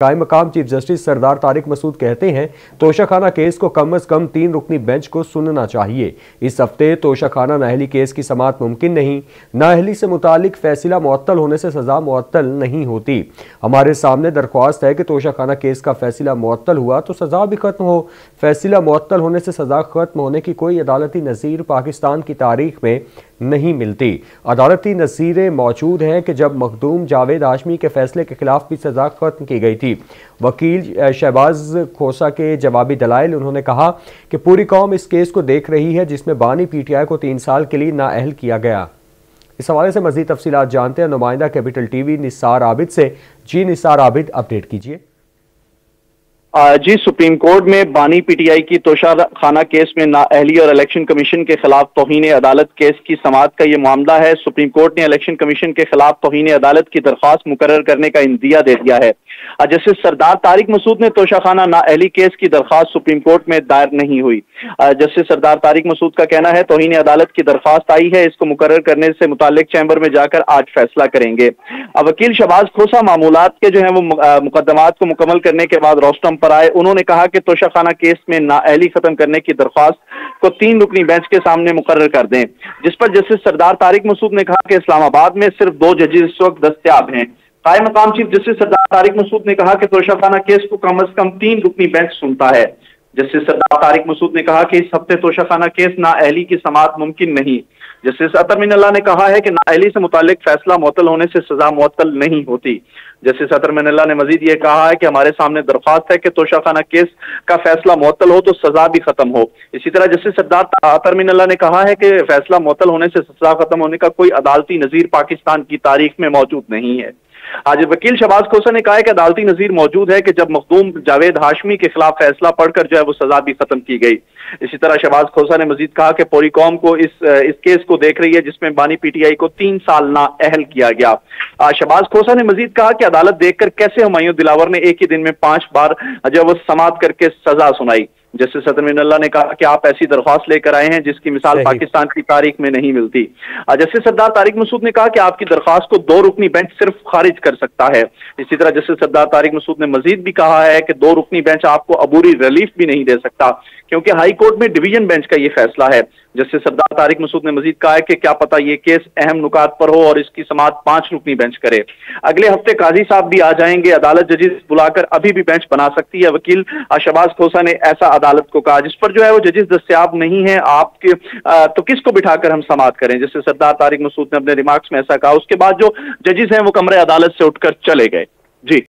कायम मकाम chief justice Sardar Tariq Masood कहते हैं, तोशाखाना केस को कम अज कम तीन रुकनी बेंच को सुनना चाहिए। इस हफ़्ते तोशाखाना नाहली केस की समात मुमकिन नहीं। नाहली से मुतालिक फैसला मुअत्तल होने से सजा मुअत्तल नहीं होती। हमारे सामने दरख्वास्त है कि तोशाखाना केस का फैसला मुअत्तल हुआ तो सजा भी खत्म हो। फैसला मुअत्तल होने से सजा खत्म होने की कोई अदालती नज़ीर पाकिस्तान की तारीख में नहीं मिलती। अदालती नज़ीरें मौजूद हैं कि जब मखदूम जावेद आशमी के फैसले के खिलाफ भी सजा खत्म की गई थी। वकील शहबाज खोसा के जवाबी दलाइल, उन्होंने कहा कि पूरी कौम इस केस को देख रही है, जिसमें बानी पीटीआई को तीन साल के लिए नाअहल किया गया। इस हवाले से मजीद तफसीत जानते हैं। नुमाइंदा कैपिटल टीवी निसार आबिद से। जी निसार आबिद, अपडेट कीजिए। जी सुप्रीम कोर्ट में बानी पीटीआई की तोशा खाना केस में नाअहली और इलेक्शन कमीशन के खिलाफ तोहन अदालत केस की समात का ये मामला है। सुप्रीम कोर्ट ने इलेक्शन कमीशन के खिलाफ तोहन अदालत की दरख्वास्त मुकर करने का इंदिया दे दिया है। जस्टिस सरदार तारिक मसूद ने तोशा तोशाखाना नाअहली केस की दरख्वास्त सुप्रीम कोर्ट में दायर नहीं हुई। जस्टिस सरदार तारिक मसूद का कहना है, तोहन अदालत की दरख्वास्त आई है। इसको मुकर करने से मुतालिक चैम्बर में जाकर आज फैसला करेंगे। वकील शबाज खोसा मामूलात के जो है वो मुकदमात को मुकम्मल करने के बाद रोस्टम पर आए, उन्होंने कहा कि तोशाखाना केस में नाअहली खत्म करने की दरख्वास्त को तीन रुकनी बेंच के सामने मुकर कर दें, जिस पर जस्टिस सरदार तारिक मसूद ने कहा कि इस्लामाबाद में सिर्फ़ दो जजेस इस वक्त दस्तियाब हैं। काय मकाम चीफ जस्टिस सरदार तारिक मसूद ने कहा कि तोशाखाना केस को कम अज कम तीन रुकनी बेंच सुनता है। जस्टिस सरदार तारिक मसूद ने कहा कि इस हफ़्ते तोशाखाना केस नाअहली की समात मुमकिन नहीं जस्टिस अतर मिनल्ला ने कहा है कि नाअहली से मुतालिक फैसला मअतल होने से सजा मअतल नहीं होती। जस्टिस अतर मिनल्ला ने मजीद ये कहा है कि हमारे सामने दरख्वास्त है कि तोशाखाना केस का फैसला मअतल हो तो सजा भी खत्म हो। इसी तरह जस्टिस सरदार अतर मिनल्ला ने कहा है कि फैसला मअतल होने से सजा खत्म होने का कोई अदालती नजीर पाकिस्तान की तारीख में मौजूद नहीं है। आज वकील शबाज खोसा ने कहा है कि अदालती नजीर मौजूद है कि जब मखदूम जावेद हाशमी के खिलाफ फैसला पढ़कर जो है वो सजा भी खत्म की गई। इसी तरह शबाज खोसा ने मजीद कहा कि पूरी कौम को इस इस केस को देख रही है जिसमें बानी पीटीआई को तीन साल ना अहल किया गया। शबाज खोसा ने मजीद कहा कि अदालत देखकर कैसे हमायूं दिलावर ने एक ही दिन में पाँच बार जो वो समाप्त करके सजा सुनाई। जस्टिस सदर अल्लाह ने कहा कि आप ऐसी दरख्वास्त लेकर आए हैं जिसकी मिसाल पाकिस्तान की तारीख में नहीं मिलती। जस्टिस सरदार तारिक मसूद ने कहा कि आपकी दरख्वास्त को दो रुकनी बेंच सिर्फ़ खारिज कर सकता है। इसी तरह जस्टिस सरदार तारिक मसूद ने मजीद भी कहा है कि दो रुकनी बेंच आपको अबूरी रिलीफ भी नहीं दे सकता क्योंकि हाईकोर्ट में डिवीज़न बेंच का यह फैसला है। जिससे सरदार तारिक मसूद ने मजीद कहा है कि क्या पता ये केस अहम नुकात पर हो और इसकी समात पाँच रुकनी बेंच करे। अगले हफ़्ते काजी साहब भी आ जाएँगे। अदालत जजेस बुलाकर अभी भी बेंच बना सकती है। वकील शबाज खोसा ने ऐसा अदालत को कहा, जिस पर जो है वो जजेस दस्तियाब नहीं है। आपके तो किसको बिठाकर हम समात करें? जिससे सरदार तारिक मसूद ने अपने रिमार्क्स में ऐसा कहा। उसके बाद जो जजेस हैं वो कमरे अदालत से उठकर चले गए।